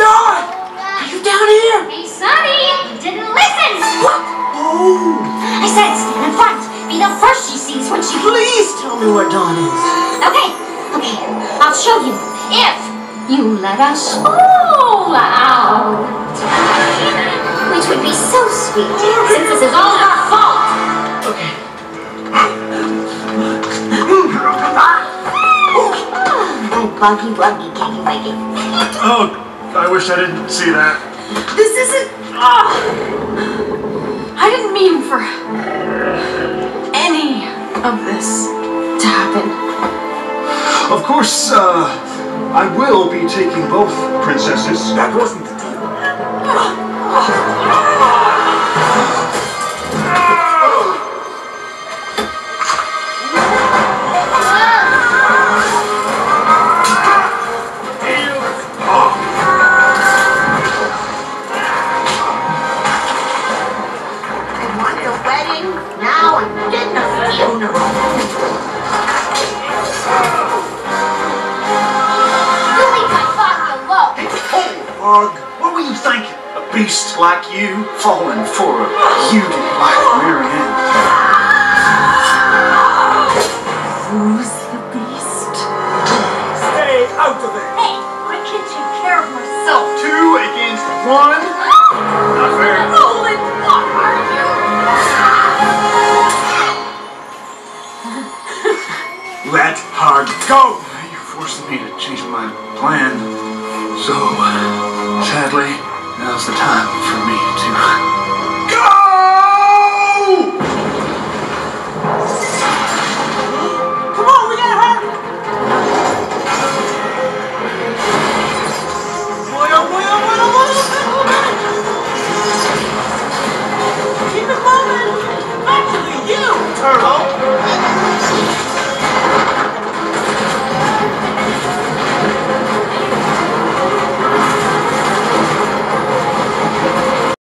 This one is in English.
Dawn! Are you down here? Hey, Sunny, you didn't listen. What? Oh! I said stand in front. Be the first she sees when she. Please tell me where Dawn is. Okay, okay, I'll show you if you let us all out. Which would be so sweet, since this is all our fault. Okay. Oh, buggy wuggy, keggy wuggy. Oh, I wish I didn't see that. This isn't. Oh, I didn't mean for any of this to happen. Of course, uh, I will be taking both princesses. That wasn't wedding now and then the funeral. You leave my body alone. Oh, Bog, what were you thinking? A beast like you falling for a beauty like Marianne. Who's the beast? Stay out of it. Hey, I can take care of myself. Two against one? Let hard go! You're forcing me to change my plan. So, sadly, now's the time for me